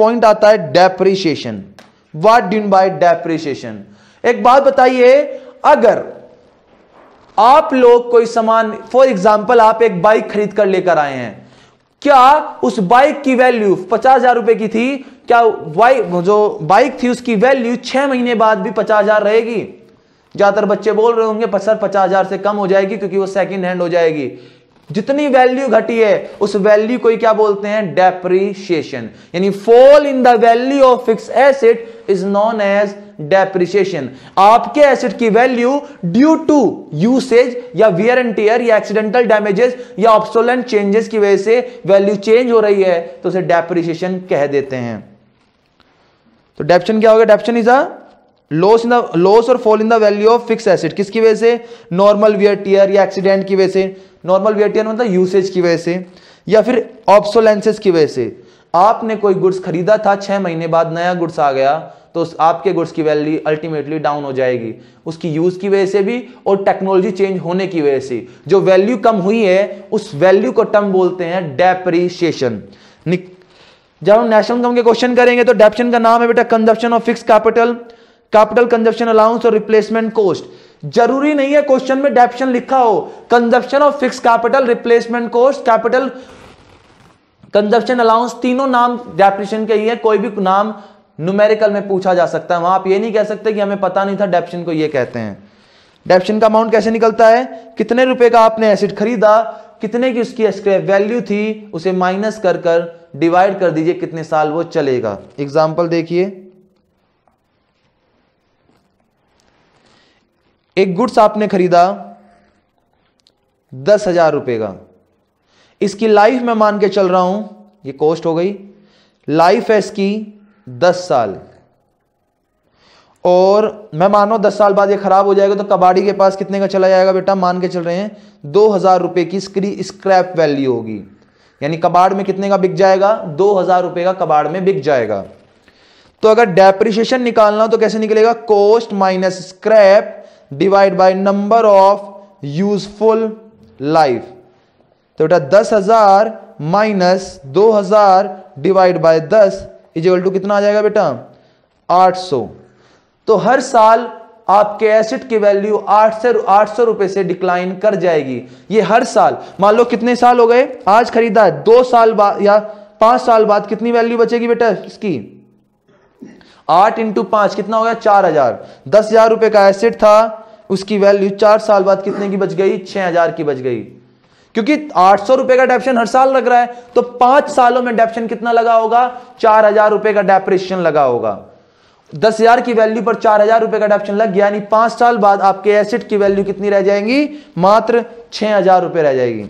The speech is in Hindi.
पॉइंट आता है डेप्रिशिएशन वाट डिन बाय डेप्रिशिएशन एक बात बताइए, अगर आप लोग कोई सामान फॉर एग्ज़ाम्पल आप एक बाइक खरीद कर लेकर आए हैं, क्या उस बाइक की वैल्यू पचास हज़ार रुपए की थी? क्या बाइक जो बाइक थी उसकी वैल्यू छह महीने बाद भी पचास हज़ार रहेगी? ज़्यादातर बच्चे बोल रहे होंगे, सर, पचास हज़ार से कम हो जाएगी क्योंकि वो सेकंड हैंड हो जाएगी. जितनी वैल्यू घटी है, उस वैल्यू को ही क्या बोलते हैं? डेप्रिशिएशन यानी fall in the value of fix asset is known as depreciation आपके एसेट की वैल्यू ड्यू टू यूसेज या वियर एंड टीयर या एक्सीडेंटल डैमेजेस या ऑप्सोलेंट चेंजेस की वजह से वैल्यू चेंज हो रही है तो उसे डेप्रिशिएशन कह देते हैं। तो डेप्शन क्या होगा depreciation is a loss in the loss और fall in the value of fix asset किसकी वजह से? नॉर्मल वियर टीयर या एक्सीडेंट की वजह से। नॉर्मल वियर टीयर मतलब यूसेज की वजह से या फिर ऑप्सोलेंसेस की वजह से। आपने कोई गुड्स खरीदा था छह महीने बाद, नया गुड्स आ गया तो आपके गुड्स की वैल्यू अल्टीमेटली डाउन हो जाएगी। उसकी यूज़ की वजह से भी और टेक्नोलॉजी चेंज होने की वजह से। जो वैल्यू कम हुई है, उस वैल्यू को टर्म बोलते हैं डेप्रिशिएशन जब हम नेशनल इनकम के क्वेश्चन करेंगे तो डेप्शन का नाम है बेटा consumption of fix capital capital consumption allowance और रिप्लेसमेंट कोस्ट। ज़रूरी नहीं है क्वेश्चन में डेप्शन लिखा हो। Consumption of fix capital, replacement cost, capital consumption allowance तीनों नाम डेप्रेशन के ही है। कोई भी नाम न्यूमेरिकल में पूछा जा सकता है। वहाँ आप ये नहीं कह सकते कि हमें पता नहीं था डेप्शन को ये कहते हैं। डेप्शन का अमाउंट कैसे निकलता है? कितने रुपए का आपने एसिड खरीदा? कितने की उसकी स्क्रैप वैल्यू थी? उसे माइनस कर कर डिवाइड कर दीजिए कितने साल वो चलेगा। एग्ज़ाम्पल देखिए। एक गुड्स आपने खरीदा, दस हज़ार रुपए का। इसकी लाइफ में मान के चल रहा हूँ, ये कॉस्ट हो गई। लाइफ है इसकी दस साल। और मैं मानो दस साल बाद ये खराब हो जाएगा तो कबाड़ी के पास कितने का चला जाएगा बेटा? मान के चल रहे हैं, दो हज़ार रुपए की स्क्री स्क्रैप वैल्यू होगी। यानी कबाड़ में कितने का बिक जाएगा? दो हज़ार रुपए का कबाड़ में बिक जाएगा। तो अगर डेप्रिशिएशन निकालना हो तो कैसे निकलेगा? Cost minus scrap divide by number of useful life तो बेटा दस हज़ार माइनस दो हज़ार डिवाइड बाय दस इजिकल टू कितना आ जाएगा बेटा? आठ सौ। तो हर साल आपके एसिड की वैल्यू आठ से आठ सौ रुपए से डिक्लाइन कर जाएगी। ये हर साल। मान लो कितने साल हो गए? आज खरीदा है। दो साल बाद या पाँच साल बाद कितनी वैल्यू बचेगी बेटा इसकी? आठ इंटू पाँच कितना हो गया? चार हज़ार। दस हज़ार रुपए का एसेट था। उसकी वैल्यू चार साल बाद कितने की बच गई? छह हज़ार की बच गई। क्योंकि आठ सौ रुपए का डेप्शन हर साल लग रहा है तो पाँच सालों में डेप्शन कितना लगा होगा? चार हज़ार रुपए का डेप्रेशन लगा होगा। दस हज़ार की वैल्यू पर चार हज़ार रुपए का डेप्शन लग गया, यानी पाँच साल बाद आपके एसेट की वैल्यू कितनी रह जाएँगी? मात्र छह हज़ार रुपए रह जाएगी।